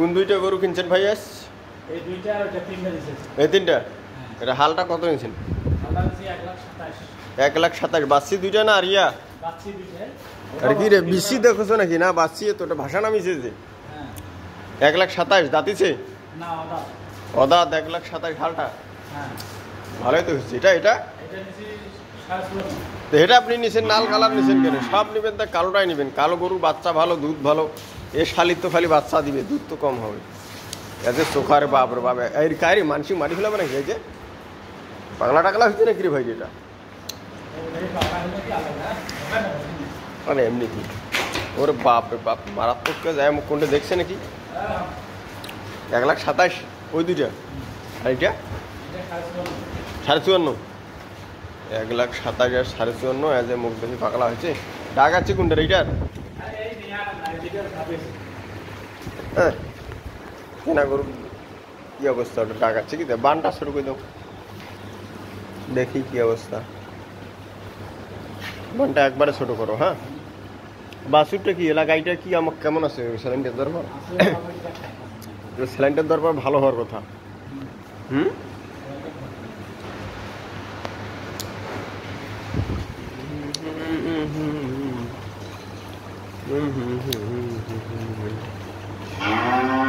কোন দুইটা গরু কিনছেন ভাইয়াস এই দুইটা আর ওইটা তিনটা এই তিনটা? হ্যাঁ। এটা হালটা কত নিয়েছেন? এক লাখ সাতাশ বাচ্চি দুইটা না আর ইয়া আর কি রে বিসি দেখছ নাকি? না বাচ্চি তো ওটা ভাষা নামিছে যে। হ্যাঁ। এক লাখ সাতাশ দাঁতিছে অদাত। এক লাখ সাতাশ হালটা? হ্যাঁ। ভালোই তো হচ্ছে এটা এটা? এটা এটা আপনি নিছেন লাল কালার নিছেন কেন? সব নেবেন তা কালোটাই নেবেন। কালো গরুর বাচ্চা ভালো দুধ ভালো। এ শালির তো খালি বাচ্চা দিবে, দুধ তো কম হবে। এতে চোখার বাপ রে বাবা এর কারি মানসিক মারি ফেলাবে নাকি এই যে পাগলা টাকলা হচ্ছে নাকি রে ভাই এটা মানে এমনি কি? ওরে বাপ রে বাপ, মারাত্মক যায় মুখ কোনটা দেখছে নাকি? এক লাখ সাতাশ ওই দুইটা। আর এটা সাড়ে চুয়ান্ন। এক লাখ সাতাশ আর সাড়ে চুয়ান্ন এজ এ মুখ দেখি পাগলা হয়েছে। ডাক আছে কোনটা এইটার আর এই নিয়ে আর না এদিকে ভাবে হ্যাঁ কেনা গরু কি অবস্থা? ওটা ডাক আছে কি? বানটা শুরু করে দাও। দেখি কি অবস্থা। বানটা একবারে ছোট করো হ্যাঁ? বাসুরটা কি? এলাকাইটা কি আমার কেমন আছে? স্যালাইনটার দরবার স্যালাইনটার দরবার ভালো হওয়ার কথা। হুম? Mm-hmm. mm-hmm. mm-hmm. mm-hmm.